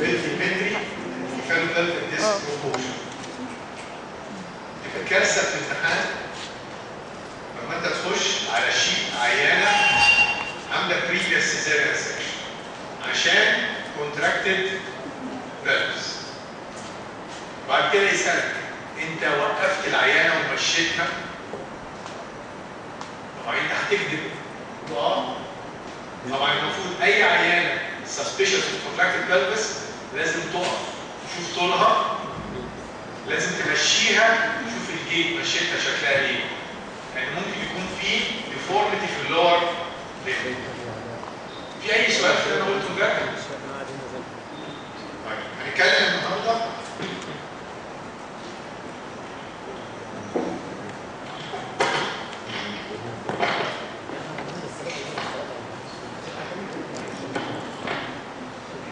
pelvimetry cephalopelvic disproportion يبقى كارثه في الامتحان لما انت تخش على sheet عيانه عامله previous cesarean section عشان contracted pelvis بعد كده يسالك انت وقفت العيانه ومشيتها طبعا انت هتكذب آه طبعا المفروض اي عيانه suspicious contracted pelvis لازم تقف تشوف طولها. لازم تمشيها تشوف ال gait مشيتها شكلها إيه. يعني ممكن يكون في deformity في ال lower. في أي سؤال في اللي أنا قلته ده طيب هنتكلم النهارده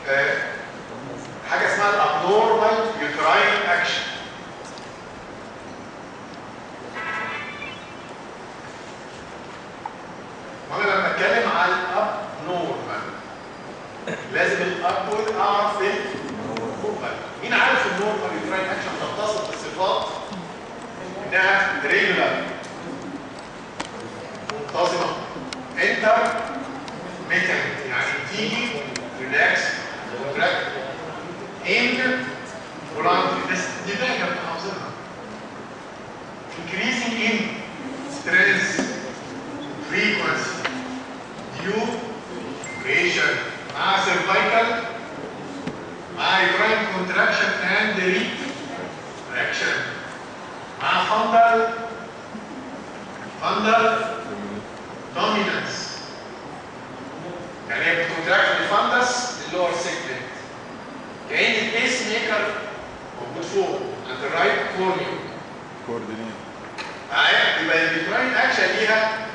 آه، حاجة اسمها ال abnormal uterine action وأنا لما اتكلم على ال abnormal لازم الأول اعرف ال normal مين عارف ال normal uterine action تتصف بالصفات انها regular منتظمه intermittent يعني تيجي relax contract involuntary بس دي بقى كانت حافظينها increasing in stress frequency duration مع cervical مع uterine contraction and retraction مع fundal fundal dominance. يعني هي بت contract ال fundus ال lower segment كأن ال pacemaker موجود فوق عند ال right cornu coordinate معايا يبقى ال uterine action ليها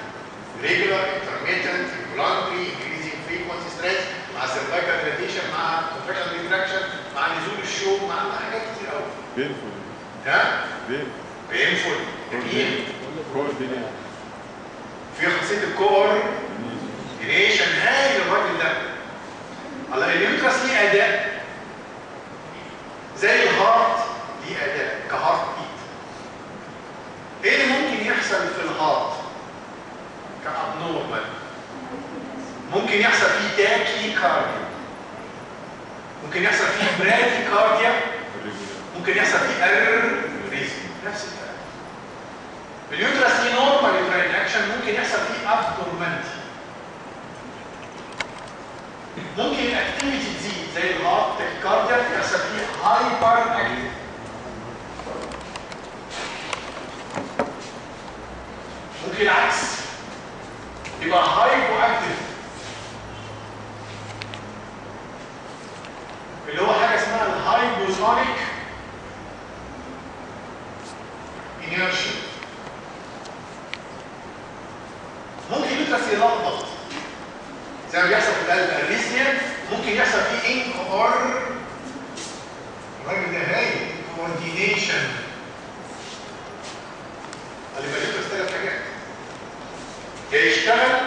regular intermittent involuntary increasing frequency stress مع cervical dilatation مع contraction retraction مع نزول الشوك مع حاجات كتير قوي painful ها pain painful جميل coordinate في خاصيه ال coordination هايل الراجل ده. على ال uterus ليه أداء. زي ال heart ليه أداء ك heart beat. إيه اللي ممكن يحصل في ال heart؟ ك abnormal ممكن يحصل فيه tachycardia ممكن يحصل فيه bradycardia. ممكن يحصل فيه arrhythmia نفس الكلام. ال uterus ليه normal uterine action ممكن يحصل فيه abnormality ممكن ال activity تزيد زي ال heart tachycardia يحصل فيه hyperactive ممكن العكس يبقى hypoactive اللي هو حاجة اسمها الهايبوزونيك انيرشيا ممكن يدرس يلخبط زي ما بيحصل في القلب الريزميا ممكن يحصل فيه أور. الراجل ده هاي كوردينيشن اللي بيدرس ثلاث حاجات. يا يشتغل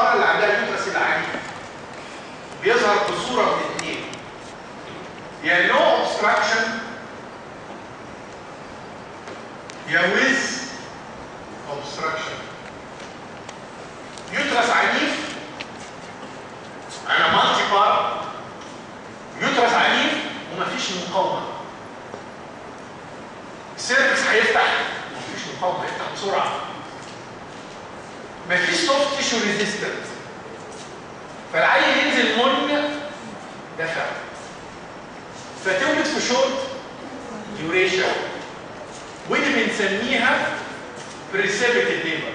para اللي عندها ال uterus العنيف بيظهر بصوره من اثنين يا no obstruction يا with obstruction uterus عنيف أنا multipara uterus عنيف ومفيش مقاومة. ال cervix هيفتح مفيش مقاومة هيفتح بسرعة. مفيش soft tissue resistance. فالعيل ينزل من دفع فتولد في short duration ودي بنسميها precipitate labor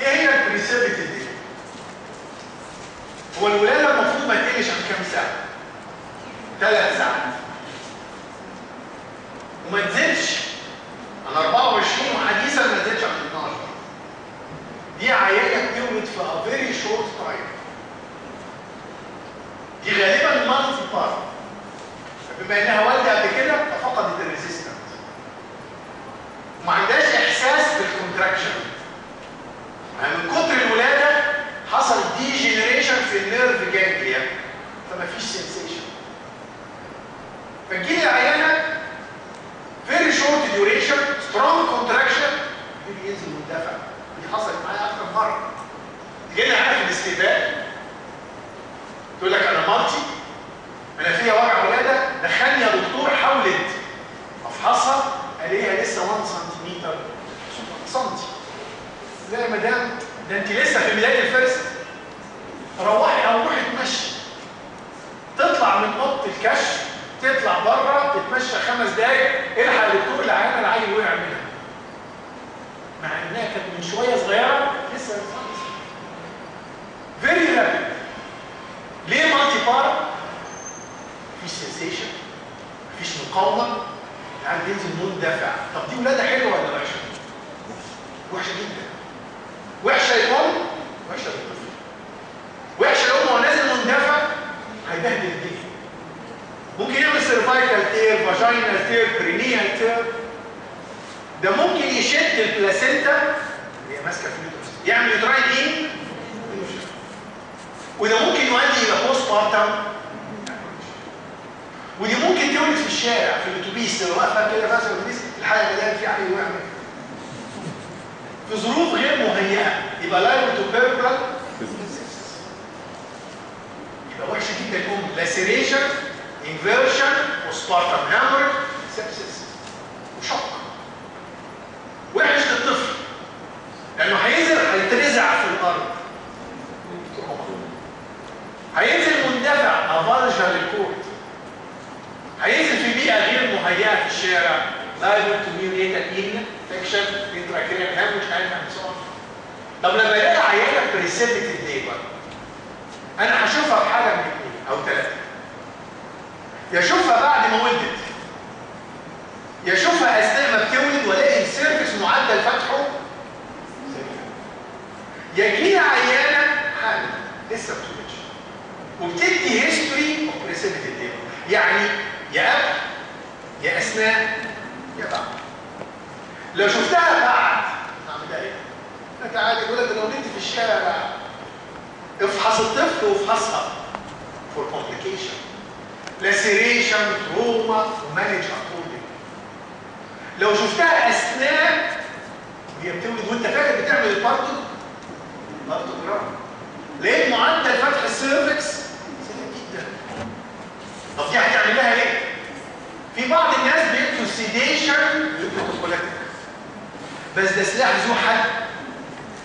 إيه هي ال precipitate labor هو الولادة المفروض ما تقلش عن كام ساعه ثلاث ساعات. وما تزيدش عن 24 وحديثا ما تزيدش عن 12 دي عيانه بتولد في a very short time. دي غالبا multipara بما إنها والدة قبل كده ففقدت ال resistance وما عندهاش إحساس بال contraction يعني من كتر الولادة حصل degeneration في ال nerve ganglia فما فيش sensation فتجيلي العيانه very short duration strong contraction يجي ينزل مندفع. حصلت معايا أكتر مرة. تجيلي عارف الاستقبال. تقول لك أنا multi أنا فيها وجع ولادة دخلني يا دكتور حاولت افحصها ألاقيها لسه 1 سنتيمتر سنتي. لا يا مدام ده أنت لسه في بداية ال first. روحي أو روحي اتمشي. تطلع من أوضة الكشف تطلع بره تتمشى خمس دقايق الحق يا دكتور العيان العيل وقع منها مع انها كانت من شوية صغيرة. لسه very rapid ليه multipara مفيش sensation مفيش مقاومة. العيال بينزل مندفع طب دي ولادة حلوة ولا وحشة؟ وحشة جدا. وحشة للام وحشة للطفل وحشة للام وهو نازل مندفع هيبهدل الدنيا. ممكن يعمل cervical tear vaginal tear perineal tear ده ممكن يشد ال placenta هي ماسكة في ال uterus يعمل uterine إيه وده ممكن يؤدي إلى postpartum ودي ممكن تولد في الشارع في الأتوبيس لو واقفه كده فاسه الأتوبيس الحاجة مليان في عيل وقع في ظروف غير مهيئة. يبقى liable to puerperal يبقى وحشه جدا الام laceration inversion postpartum hemorrhage sepsis وشق وحش للطفل. لأنه هينزل هيترزع في الأرض. هينزل مندفع avulsion لل cord هينزل في بيئة غير مهيئة في الشارع. liable to neonatal infection intracranial hemorrhage and so on. طب لما الاقي عيانة precipitate labor أنا هشوفها في حاجة من اثنين أو ثلاثة يا أشوفها بعد ما ولدت. يا أشوفها أثناء ما بتولد وألاقي ال cervix معدل فتحه يا يجينا عيانه لسه ما بتولدش وبتدي history of precipitate يعني يا قبل يا أثناء يا بعد. لو شفتها بعد اعملها إيه؟ انت عادي يقول لك لو نمت في الشارع افحص الطفل وافحصها. for complication laceration trauma و manage according لو شفتها أثناء وهي بتولد وأنت فاكر بتعمل ال parto partogram لقيت معدل فتح ال cervix؟ سهل جدا طب دي هتعمل لها إيه؟ في بعض الناس بيدوا sedation أو tocolytic بس ده سلاح ذو حدين.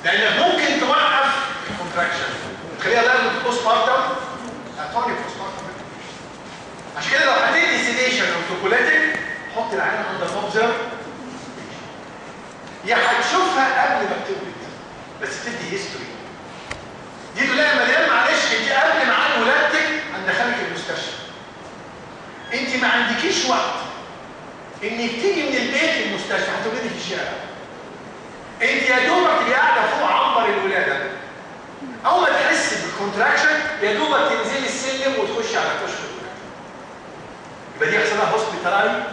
لانك ممكن توقف ال contraction تخليها لا postpartum atony postpartum عشان كده لو هتدي sedation أو tocolytic حط العيانة under observation هتشوفها قبل ما بتولد بس بتدي history دي تلاقي مليان معلش انت قبل ميعاد ولادتك هندخلك المستشفى. انت ما عندكيش وقت انك تيجي من البيت للمستشفى هتولدي في الشارع. انت يا دوبك تبقي قاعدة فوق عنبر الولادة. أول ما تحس بال contraction يا دوبك تنزلي السلم وتخشي على كشف الولادة. يبقى دي يحصل لها hospitalize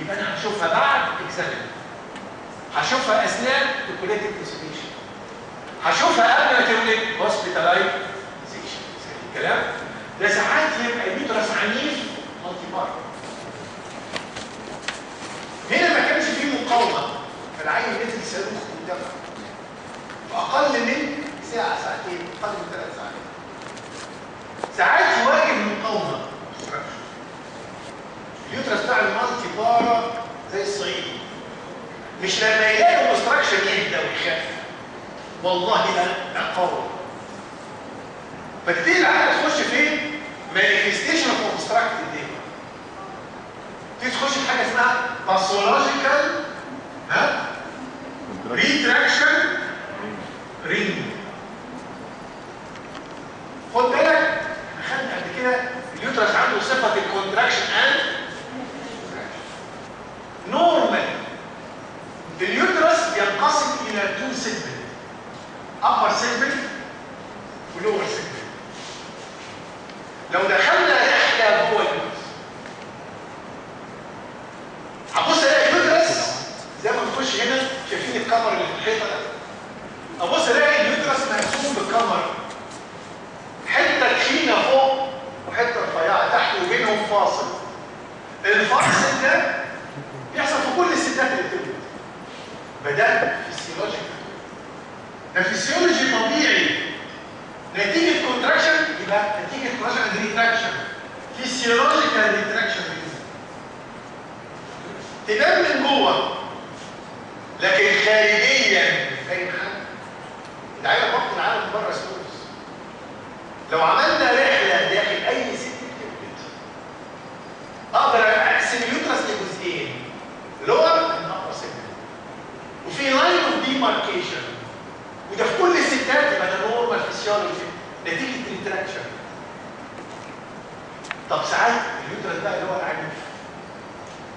يبقى أنا هشوفها بعد examine هشوفها أثناء ال tocolytic and sedation هشوفها قبل ما تولد hospitalization الكلام. ده ساعات يبقى ال uterus عنيف multipara هنا ما كانش فيه مقاومة. فالعيل نزل صاروخ ودفع فاقل من ساعة ساعتين أقل من ثلاث ساعات. ساعات يواجه مقاومة. ال uterus بتاع ال multipara زي الصعيدي مش لما يلاقي obstruction يهدى ويخاف. والله لا قوي. فتبتدي العيانة تخش فين؟ manifestation of obstructed دي تيجي تخش في حاجة اسمها pathological ها؟ retraction ring خد بالك اخدنا قبل كده ال uterus عنده صفة ال contraction and normal ال uterus ينقسم إلى two segment upper segment و lower segment لو دخلنا رحله جوه ال uterus هبص ألاقي ال uterus زي ما تخش هنا شايفين الكمرة اللي في الحيطة ده. ابص ألاقي ال uterus مقسوم بالكمرة حتة تخينة فوق وحتة رفيعة تحت وبينهم فاصل. الفاصل ده بيحصل في كل الستات اللي بتولد بدأ physiological ده فيسيولوجي طبيعي نتيجة كونتراكشن يبقى نتيجة كونتراكشن ريتراكشن فيسيولوجيكال ريتراكشن تنام من جوه لكن خارجيا فاهم حاجة؟ العالم وقت العالم بره سلوس لو عملنا رحلة داخل أي ست بتولد أقدر أقسم اليوترس لجزئين لور upper segment. وفي line of demarcation وده في كل الستات يبقى ده normal physiology نتيجه ال contraction طب ساعات ال uterus ده اللي هو العنيف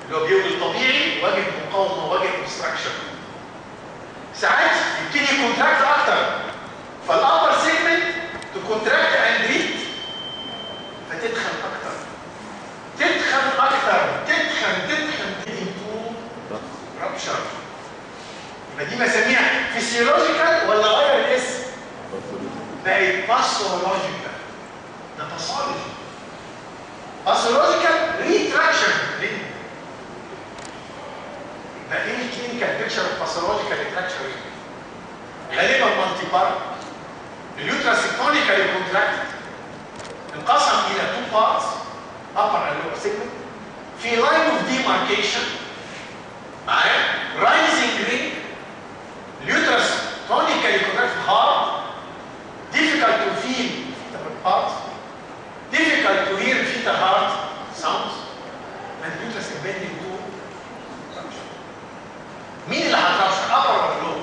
اللي هو بيولد طبيعي يواجه مقاومه وواجه obstruction ساعات يبتدي ي contract أكتر فال upper segment ت contract and retract فتتخن أكتر تتخن أكتر تتخن تتخن تتخن rupture يبقى دي مساميها physiological ولا غير الاسم؟ بقت pathological ده pathology pathological retraction يبقى إيه ال clinical picture of pathological retraction غالبا multipara ال uterus tonically contracted انقسم إلى two parts upper and lower segment. في line of demarcation. معايا rising ring ال uterus tonically contracted hard difficult to feel the heart difficult to fetal heart sounds? And ال uterus impending to مين اللي هتفرقع upper ولا lower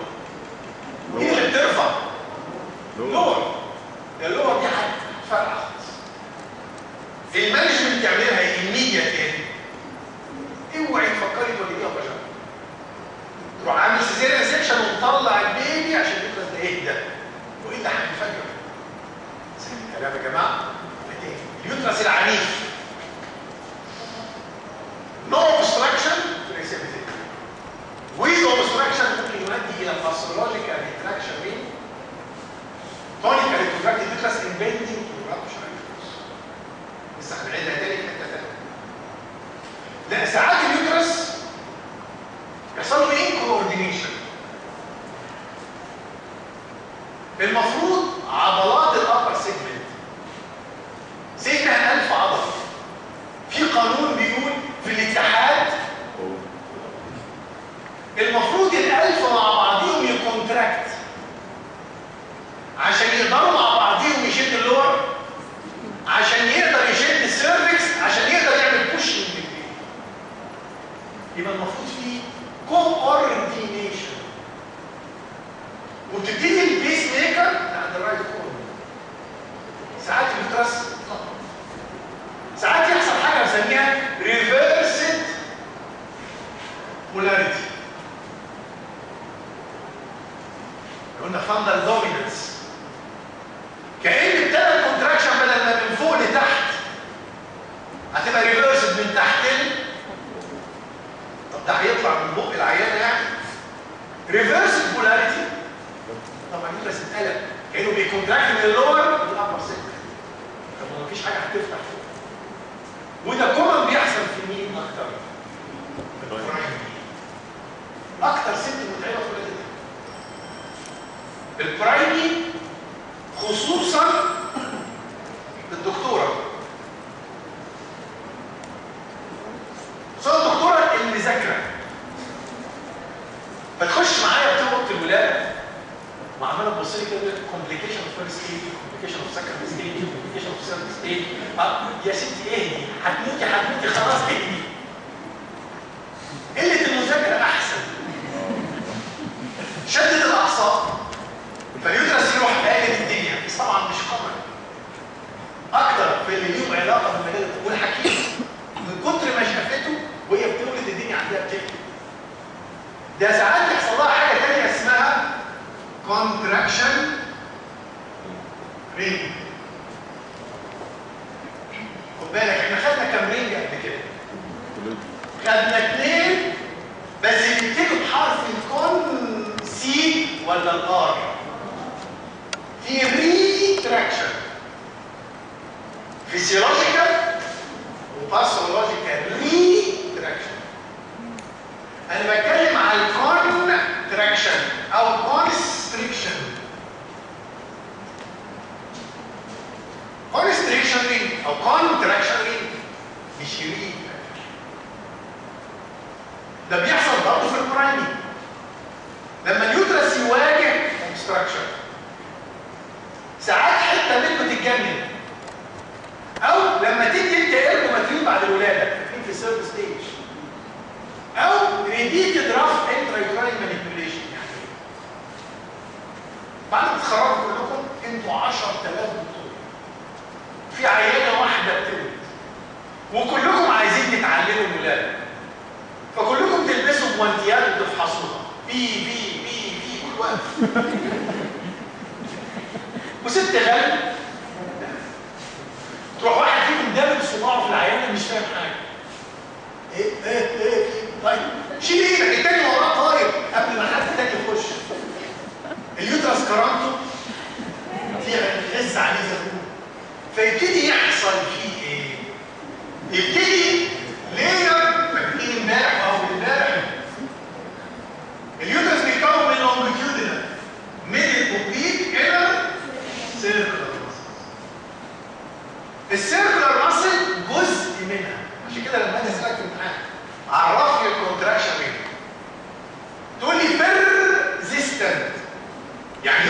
مين اللي بتفرقع lower. ال lower دي هتفرقع ال management تعملها immediate يعني اوعي تفكري تولديها بشر تروح عامل cesarean section ومطلع ال baby عشان ال uterus ده يهدى وايه ده هتنفجر سهل الكلام يا جماعة ال uterus العنيف. no obstruction with obstruction ممكن يؤدي إلى pathological retraction مين tonically retracted ال uterus impending rupture لسه هنعيدها تاني في حتة تانية. لا ساعات ال uterus يحصل له incoordination المفروض عضلات ال upper segment segment 1000 عضله في قانون بيقول في الاتحاد المفروض الألف مع بعضهم يكونتراكت. عشان يقدروا خدنا اثنين بس بيبتدوا بحرف ال con C ولا ال R في retraction physiological و pathological retraction أنا بتكلم على ال contraction أو constriction constriction ring أو contraction ring مش ring ده بيحصل برضه في ال primary لما ال uterus يواجه obstruction ساعات حتة منه تتجنن. أو لما تيجي أنت قلب مترين بعد الولادة فاكرين في ال third stage أو repeated rough intrauterine manipulation يعني؟ بعد ما تتخرجوا كلكم أنتوا 10000 دكتور. في عيانه واحدة بتولد وكلكم عايزين تتعلموا الولاده فكلكم تلبسوا جوانتيات وتفحصوها. بي بي بي بي كل وقت وست غالب تروح واحد فيكم دابب صباعه في العيانه مش فاهم حاجة. إيه إيه إيه طيب. شيل إيدك التاني وراه طاير. قبل ما حد تاني يخش. ال uterus كرامته. فيها غز عليه زبون فيبتدي يحصل فيه إيه؟ يبتدي فاكرين امبارح أو امبارح ال uterus بيتكون من longitudinal middle oblique inner circular ال circular muscle جزء منها. عشان كده لما أجي أسألك في الامتحان عرف لي ال contraction إيه تقول لي بيرزيستنت يعني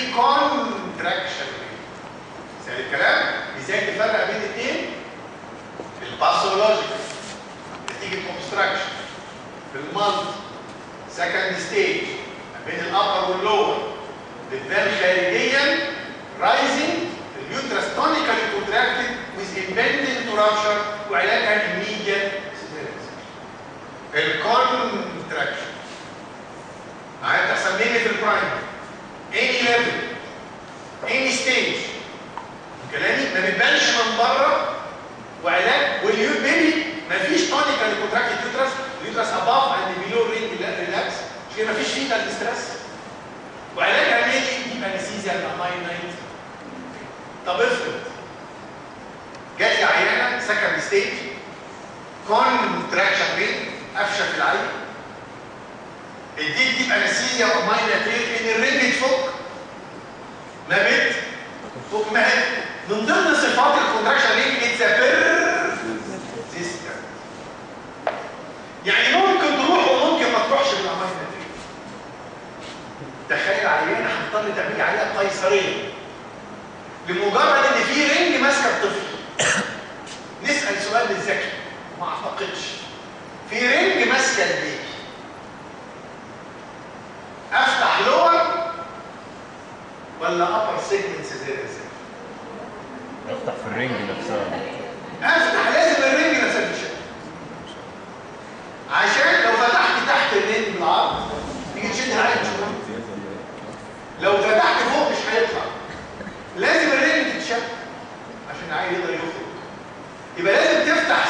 في contraction سهل الكلام إزاي تفرق بين الاثنين ال pathological نتيجه obstruction في المنط second stage بين ال upper وال lower بتبان خارجيا rising ال uterus tonically contracted with to rupture وعلاجها immediate ال contraction معايا مني في البرايم any level. Any stage. كلامي ما بتبانش من بره وعلاج. واليو بيبي ما فيش تونيكال كونتراكتد يوترس اليوترس اباف اند بيلو رينج ريلاكس مش كده ما فيش فيتال ستريس وعلاجها ميلي يبقى انستيزيا الاماين نايت طب افرض. جات لي عيانه سكند ستيج contraction ring قفشة في العيل. اديت deep anesthesia و amyl nitrite إن ال ring يتفك. ما بت فوق ما هي من ضمن صفات ال contraction ring it persists يعني ممكن تروح وممكن ما تروحش بال amyl nitrite تخيل عيانه هتضطر تعملي عليها قيصرية. لمجرد إن في ring ماسكة الطفل. نسأل سؤال للذكي ما أعتقدش. في ring ماسكة ال baby أفتح lower ولا upper segment cesarean أفتح في ال ring نفسها. أفتح لازم ال ring نفسها تتشال عشان لو فتحت تحت ال ring بالعرض تيجي تشد شوية لو فتحت فوق مش هيطلع. لازم الرنج تتشد عشان العين يقدر يخرج. يبقى لازم تفتح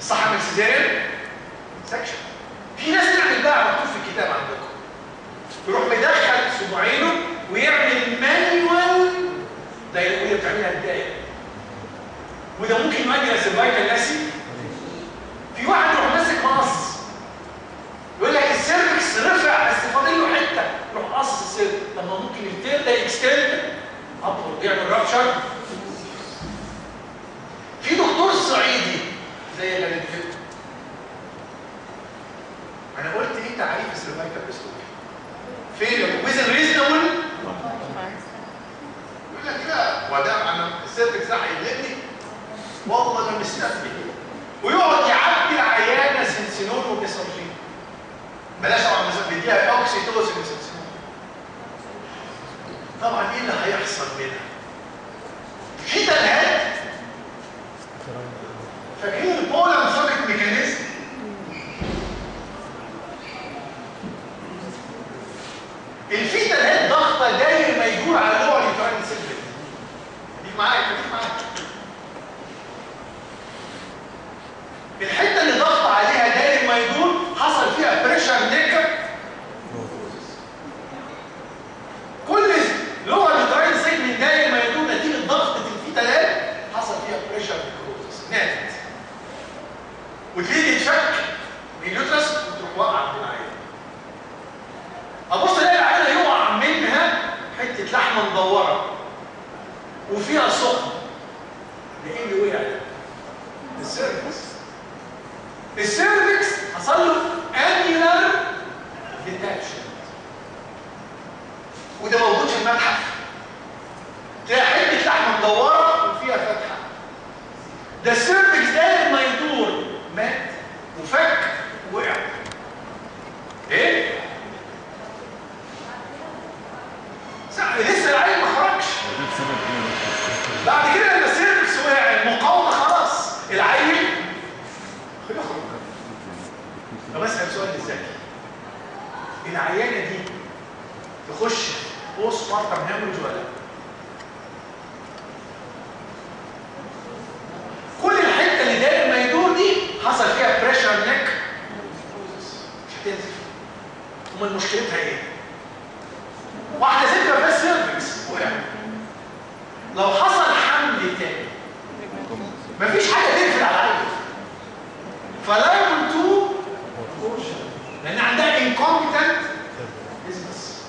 الصح اعمل cesarean section في ناس تعمل بقى مكتوب في الكتاب عندكم. يروح مدخل صباعينه ويعمل manual dilatation بتعملها بدايه وده ممكن يؤدي إلى cervical laceration في واحد يروح ماسك مقص يقول لك ال cervix رفع بس فاضل له حتة. يروح قص ال cervix طب ما ممكن ال tear ده ي extend up till يعمل rupture في دكتور صعيدي زي اللي بنتكلم أنا قلت إيه تعريف السيرفايكال ديستوري فين ويزن ريزونبل يقول لك لا وده أنا السيرفكس ده هيقلقني. والله ده مستثني ويقعد يعبي العيانه سنسينون وبيسرجين بلاش مثلا بيديها اوكسيتوسين سنسينون طبعا إيه اللي هيحصل منها؟ في fetal head فاكرين ال ball and socket mechanism؟ ال fetal head ضغطه داير ما يدور على ال lower uterine segment دي معايا دي معايا. الحتة اللي ضغط عليها داير ما يدور حصل فيها pressure necrosis كل ال lower uterine segment داير ما يدور نتيجه ضغطه ال fetal head حصل فيها pressure necrosis ماتت وتيجي تفك من ال uterus وتروح واقعه من العيانه ابص الاقي العيانه يقع منها حتة لحمه مدوره وفيها سخن. ده إيه اللي وقع ده؟ ال cervix. ال cervix حصل له annular detachment وده موجود في المتحف. تلاقي حتة لحمة مدوره وفيها فتحة. ده ال cervix العيانه دي تخش postpartum hemorrhage ولا لا؟ كل الحتة اللي داير ما يدور دي حصل فيها pressure necrosis مش هتنزف. أمال مشكلتها إيه؟ واحدة ست بس cervix لو حصل حمل تاني مفيش حاجة تقفل على العيل فلو لأن عندها انكومبتنت بزنس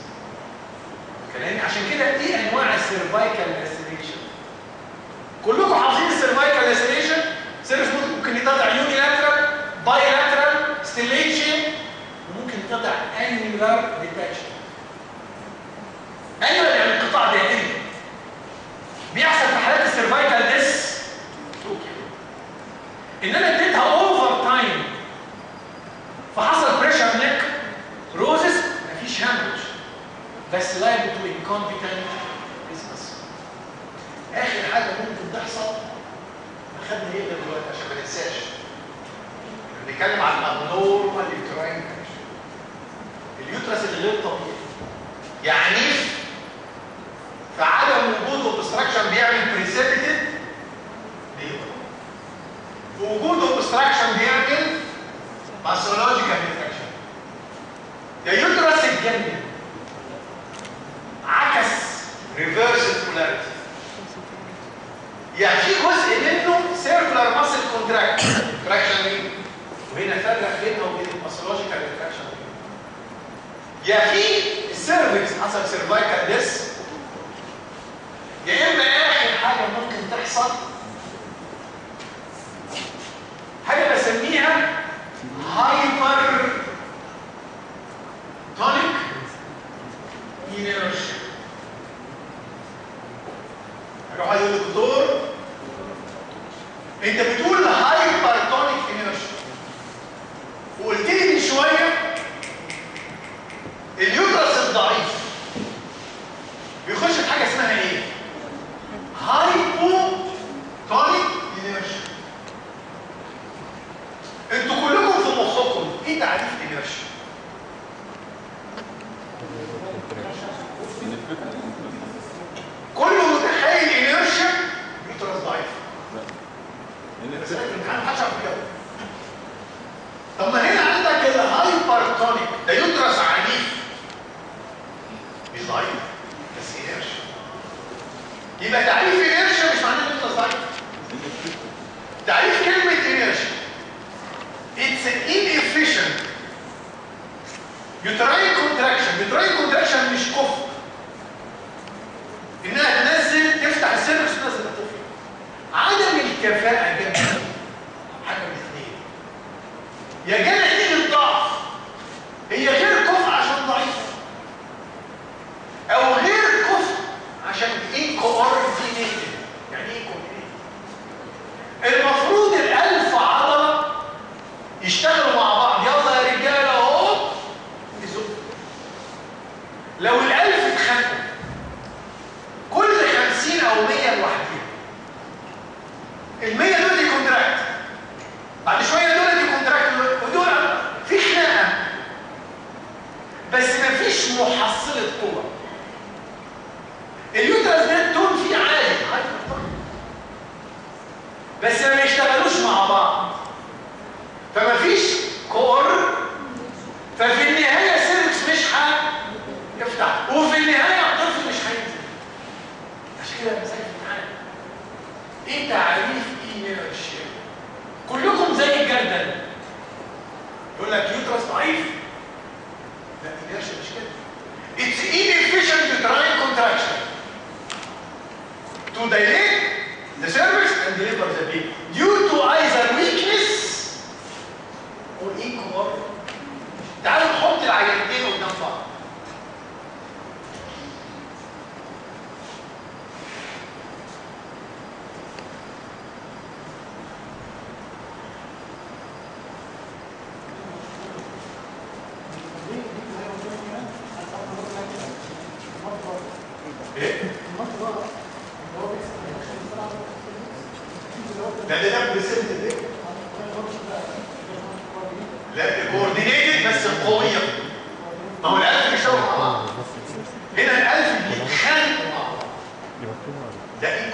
كلامي. عشان كده دي أنواع السيرفايكال لاسريشن كلكم حافظين السيرفايكال لاسريشن سيرفس ممكن يتضع يونيلاترال بايلاترال ستيليشن وممكن يتضع انيلار ديتاكشن انيلار يعني انقطاع دائم بيحصل في حالات السيرفايكال ديس ان أنا بس liable to از بس آخر حاجة ممكن تحصل خدنا إيه دلوقتي عشان ما ننساش. بنتكلم عن abnormal uterine function اليوترس الغير طبيعي. يعني إيه؟ فعدم وجود اوبستراكشن بيعمل بريسيبيتد وجود اوبستراكشن بيعمل باثولوجيكال ديفكشن ده يوترس الجنبي. يا في السيرفكس حصل سيرفايكال ديس يا إما اخر حاجة ممكن تحصل. حاجة بسميها hypertonic inertia أروح أقول للدكتور أنت بتقول hypertonic inertia وقلت لي من شوية If you got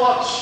so much.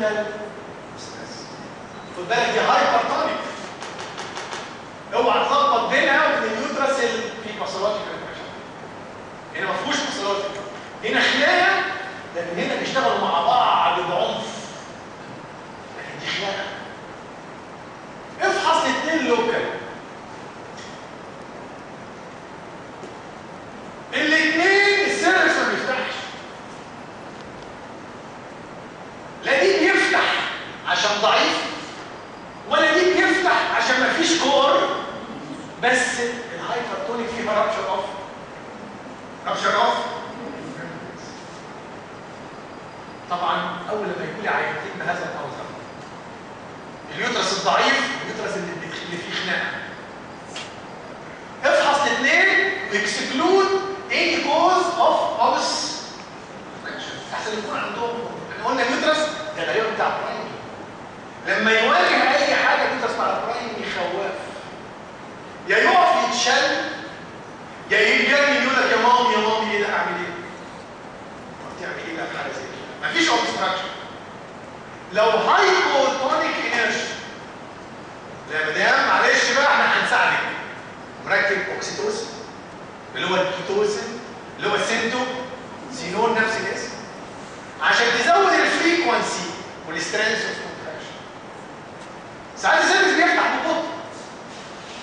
الفيتال خد بالك دي هايبر تونيك اوعى تلخبط بينها وبين اليوترس في انفكشن هنا ما فيهوش باثولوجيكال هنا خناقه لكن هنا بيشتغلوا مع بعض بعنف. لكن دي خناقه افحص الاثنين لوكال الاثنين السيرفس ما بيفتحش لا دي بيفتح عشان ضعيف ولا دي بيفتح عشان ما فيش كور بس ال hypertonic فيها rupture of rupture of طبعا اول لما يكون لي عيانتين بهذا المنظر ال uterus الضعيف ال uterus اللي فيه خناقة. افحص الاثنين و exclude any cause of obs أحسن يكون عندهم إحنا قلنا ال uterus ده غالبا بتاع primary لما يواجه أي حاجة ال uterus بتاع primary خواف يا يقف يتشل يا يجري يقول لك يا مامي يا مامي إيه ده؟ أعمل إيه؟ تعمل إيه بقى في حاجة زي كده؟ مفيش obstruction لو hypotonic inertia لا مدام معلش بقى إحنا هنساعدك. مركب oxytocin اللي هو ال oxytocin اللي هو ال syntocinon نفس الاسم عشان تزود ال frequency وال strength of contraction ساعات ال cervix بيفتح ببطء.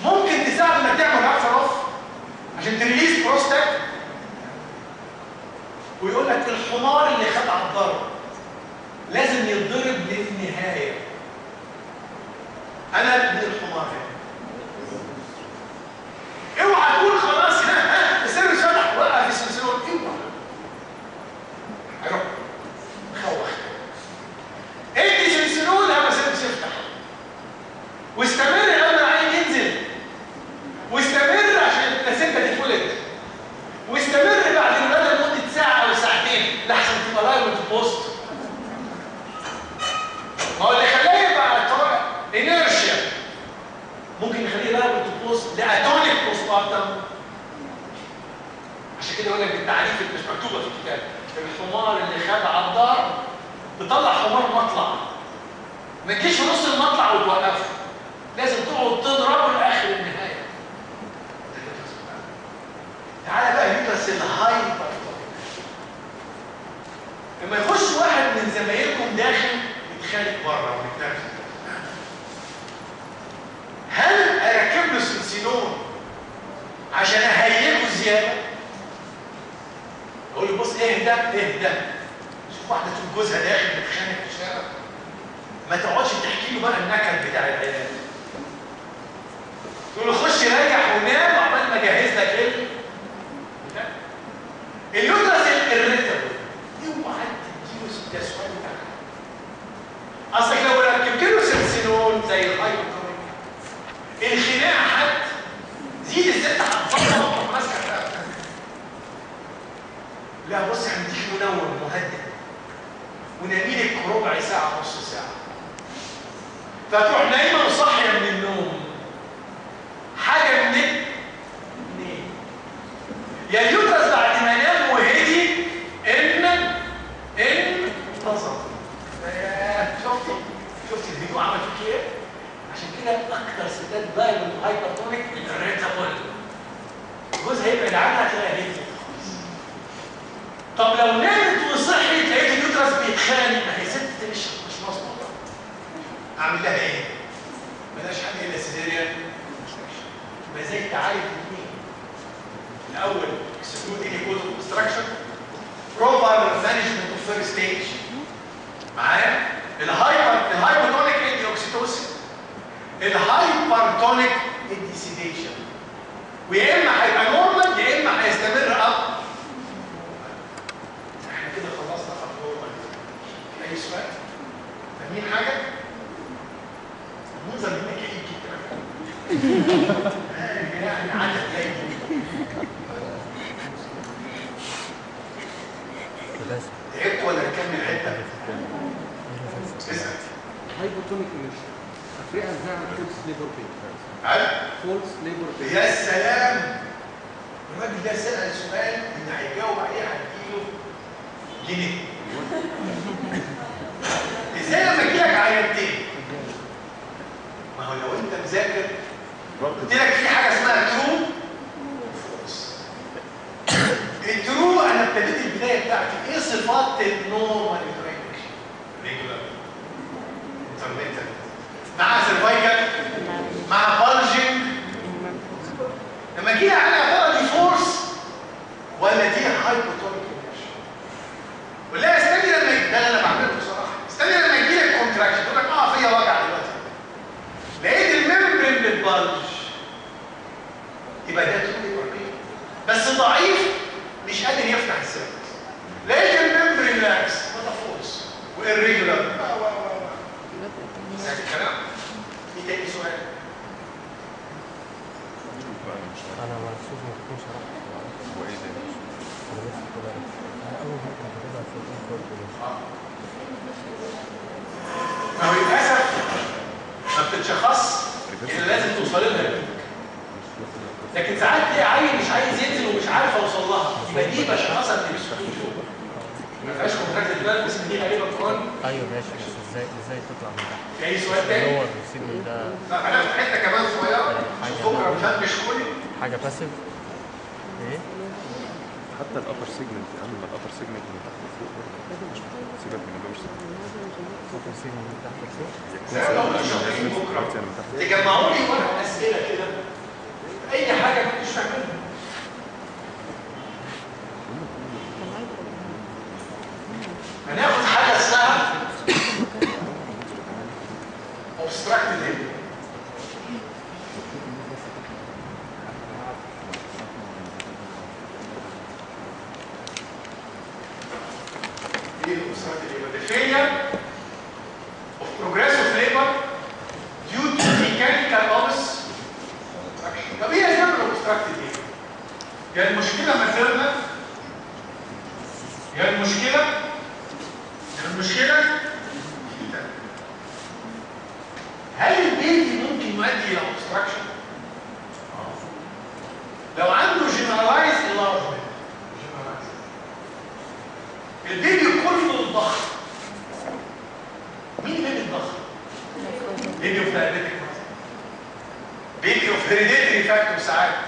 ممكن تساعد انك تعمل rupture of عشان ت release prostaglandin ويقول لك الحمار اللي خد على الضرب لازم يتضرب للنهاية. على ابن الحمار.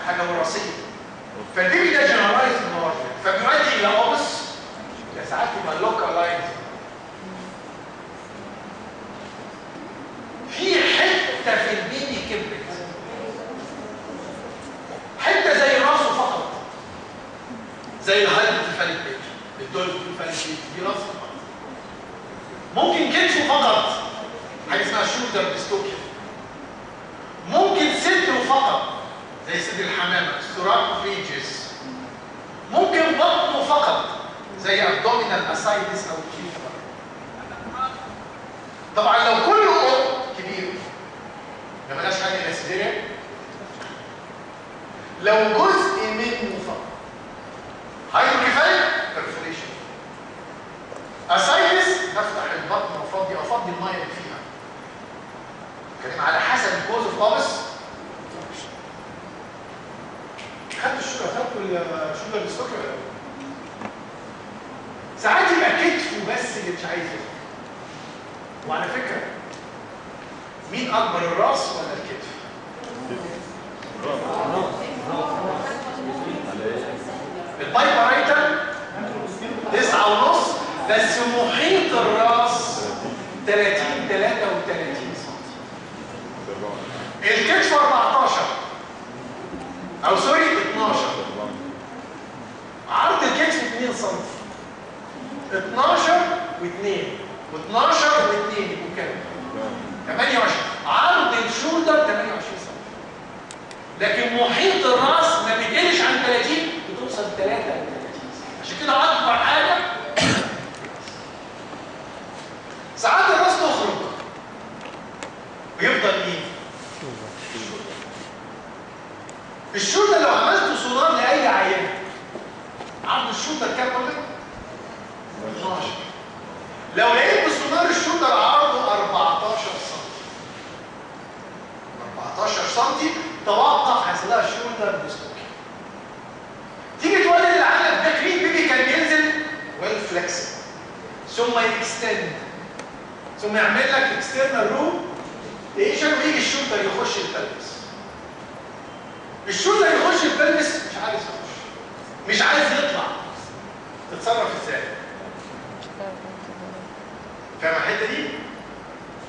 حاجة وراثية. فال baby ده generalized النهارده فبيؤدي إلى obs ده ساعات يبقى localized في حتة في ال baby كبرت. حتة زي راسه فقط. زي ال hydrocephalic big ال hydrocephalic big دي راسه فقط. ممكن كتفه فقط. حاجة اسمها shoulder dystocia ممكن صدره فقط. زي صدر الحمامه thoracopagus ممكن بطنه فقط زي abdominal ascites أو كيفر طبعا لو كله كبير ما بلاش حاجة الا صدرها لو جزء منه فقط. hydrocephalic perforation ascites افتح البطن وافضي أفضي المية اللي فيها. كلام على حسب ال cause of obs خدت الشوكه خدت الشوكه بالسكر ولا لا؟ ساعات يبقى كتفه بس اللي مش عايز يفهم وعلى فكرة مين أكبر الراس ولا الكتف؟ ال biparietal تسعة ونص بس محيط الراس 30 33 سم الكتف 14 أو سوري؟ 12 عرض الكتف 2 سم 12 و2 و12 و2 يبقوا كام؟ 28 عرض الشولدر 28 سم لكن محيط الرأس ما بيقلش عن 30 بتوصل 33 عشان كده أكبر حاجة. ساعات الراس تخرج ويفضل مين؟ ال shoulder لو عملت سونار لأي عيان. عرض ال shoulder كام قلت؟ 12 لو لقيت بسونار ال shoulder عرضه 14 سم 14 سم توقع حصلها shoulder dystocia تيجي تولد العيل ده كريم baby كان ينزل well flexed ثم ي extend ثم يعمل لك external rotation ويجي الشولدر يخش البلبس الشولدر يخش البلبس مش عايز يخش. مش عايز يطلع. تتصرف إزاي؟ فاهم الحتة دي؟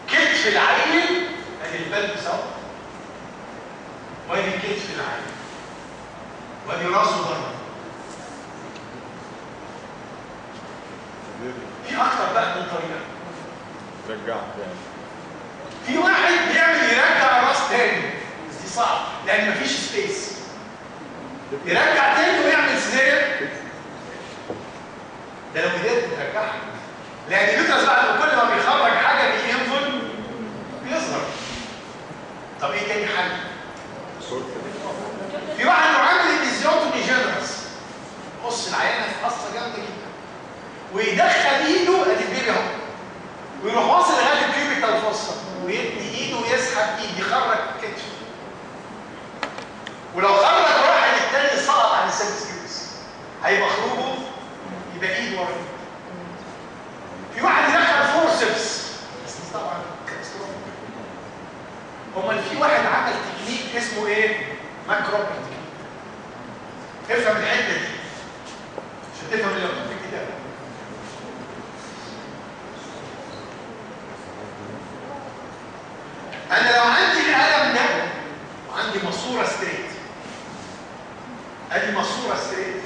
كتف العيل ادي ال pelvis أهو. وأدي كتف العيل. وأدي راسه بره. في أكتر بقى من طريقة. رجعت يعني في واحد بيعمل يرجع الراس تاني. صعب لأن مفيش space يرجع تاني ويعمل cesarean ده لو قدرت ترجعها. لأن ال uterus بعد كل ما بيخرج حاجة بينفل بيظهر. طب إيه تاني حل؟ في واحد معامل ال episiotomy generous قص العيانة في قصة جامدة جدا. ويدخل إيده أدي ال baby أهو. ويروح واصل لغاية ال cubital fossa ويتني إيده ويسحب إيد يخرج كتف ولو خرج واحد التاني عن ال cervix هيبقى خروجه يبقى إيد ورا. في واحد يدخل forceps بس طبعا امال في واحد عمل تكنيك اسمه إيه؟ McRoberts technique افهم الحتة دي. عشان تفهم اللي في الكتاب أنا لو عندي القلم ده وعندي ماسورة straight ادي ماسوره straight وعندي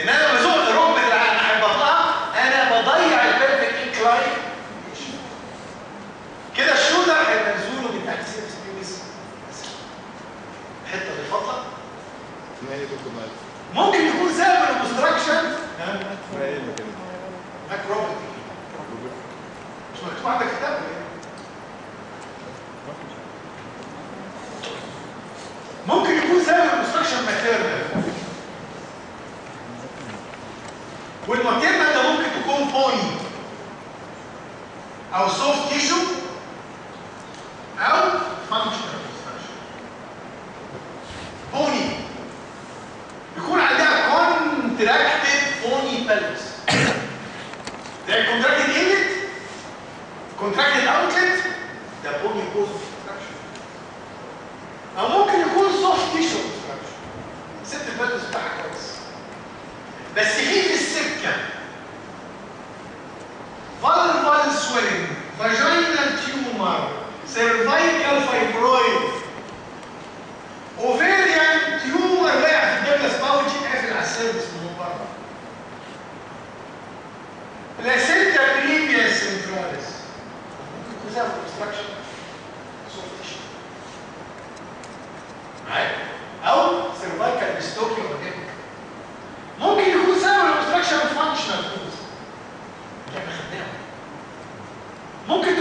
ان أنا لما ازوق اللي أنا احبطها أنا بضيع البيرفكت انكلاين كده الشولدر هيبقى نزوله من اكسس سبيس الحته اللي فاضله ممكن يكون سبب الاوبستراكشن اكروباتي مش مكتوب عندك كتاب إيه؟ ممكن يكون سبب والمكان ده ممكن تكون bony أو soft tissue أو functional bony يكون عندها contracted bony pelvis ده contracted inlet contracted outlet ده bony cause أو ممكن يكون soft tissue ست ال pelvis بتاعها كويس. بس في cervical fibroid ovarian tumor وقع في ال Douglas pouch قافل على ال cervix من بره placenta previa centralis ممكن تسبب obstruction soft tissue معايا أو cervical dystocia وغيره ممكن يكون سبب ال obstruction functional cause ممكن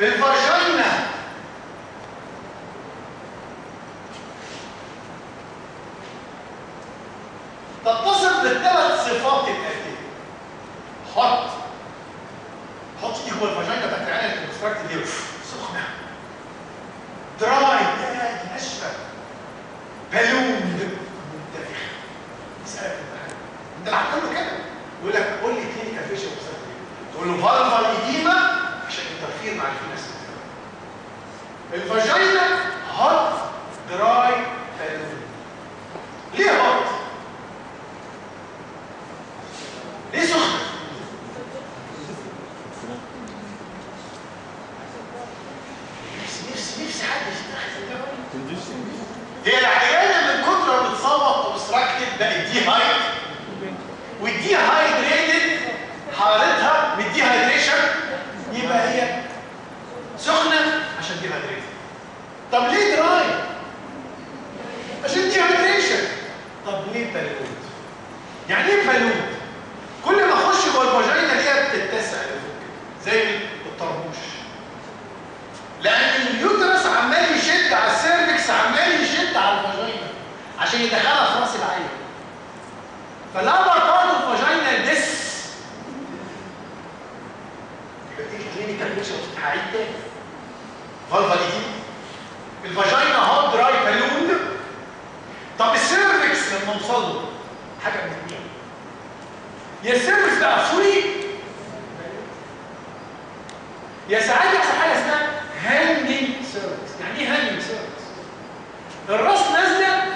איפה,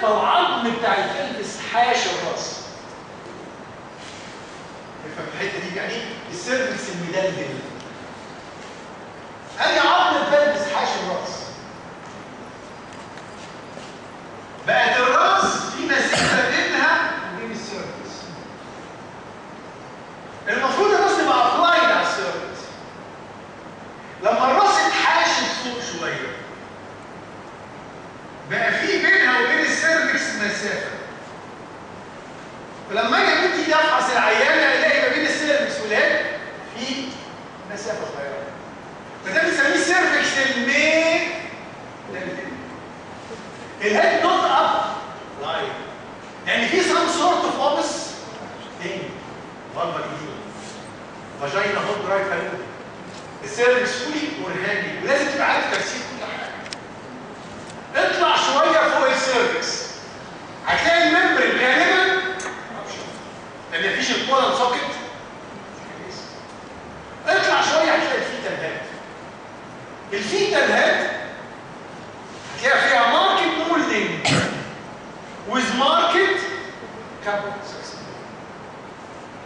فالعظم بتاع ال pelvis حاش الراس. افهم الحتة دي يعني؟ ال cervix المدلدل ادي عظم ال pelvis حاش الراس. بقت الراس في مسافه بينها وبين ال cervix. المفروض الراس تبقى applied على ال cervix. لما الراس اتحاشت فوق شوية بقى في مسافه فلما أجي ايدي افحص العيانه ألاقي ما بين السيرفكس والهيد في مسافة صغيرة. فده بنسميه سيرفكس المين الهيد نوت اب لاين يعني في سم سورت اوف اوبس ثينج فالفا دي فاجينا هوت دراي بالون السيرفكس فولي ورهاني ولازم تبقى عارف ترسيم كل حاجة. اطلع شوية فوق ال cervix هتلاقي ال membrane غالبا لأن الكولن سوكت اطلع شوية هتلاقي ال fetal head ال fetal head هتلاقي فيها marked moulding with marked caput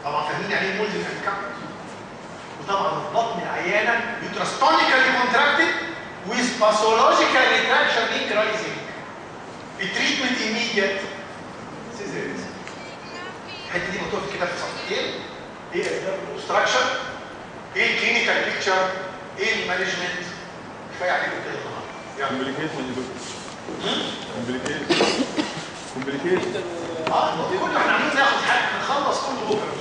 طبعا فاهمين يعني إيه moulding في ال caput وطبعا البطن العيانة contracted retraction ring rising. ال treatment immediate. cesarean الحته دي مكتوبه في الكتاب في صفحتين إيه ال obstruction إيه ال clinical picture إيه ال management كفاية عليكم كده النهارده دكتور complication complication آه كل إحنا عايزين ناخد حاجة نخلص كله بكرة.